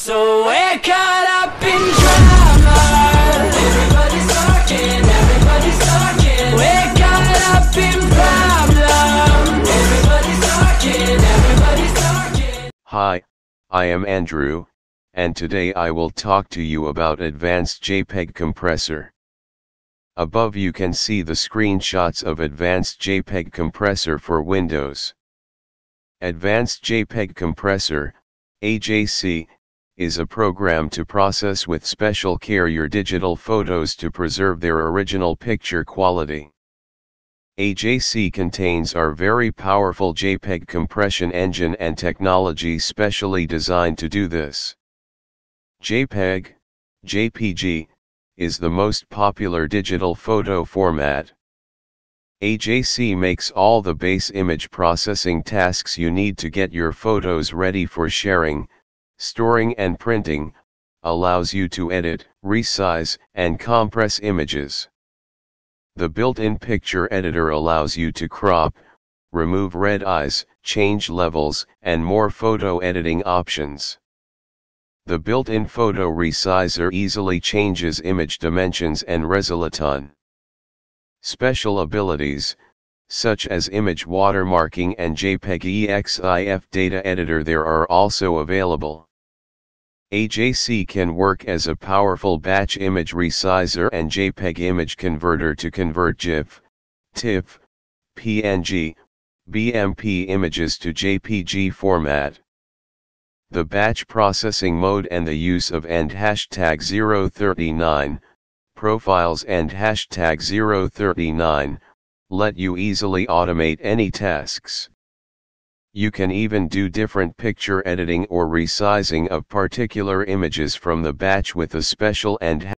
So we're caught up in drama. Everybody's talking, everybody's talking. We're caught up in problem. Everybody's talking, everybody's talking. Hi, I am Andrew, and today I will talk to you about Advanced JPEG Compressor. Above you can see the screenshots of Advanced JPEG Compressor for Windows. Advanced JPEG Compressor, AJC, is a program to process with special care your digital photos to preserve their original picture quality. AJC contains our very powerful JPEG compression engine and technology specially designed to do this. JPEG, JPG, is the most popular digital photo format. AJC makes all the base image processing tasks you need to get your photos ready for sharing, storing and printing, allows you to edit, resize, and compress images. The built-in picture editor allows you to crop, remove red eyes, change levels, and more photo editing options. The built-in photo resizer easily changes image dimensions and resolution. Special abilities, such as image watermarking and JPEG EXIF data editor there are also available. AJC can work as a powerful batch image resizer and JPEG image converter to convert GIF, TIFF, PNG, BMP images to JPG format. The batch processing mode and the use of AND hashtag 039, profiles and hashtag 039, let you easily automate any tasks. You can even do different picture editing or resizing of particular images from the batch with a special and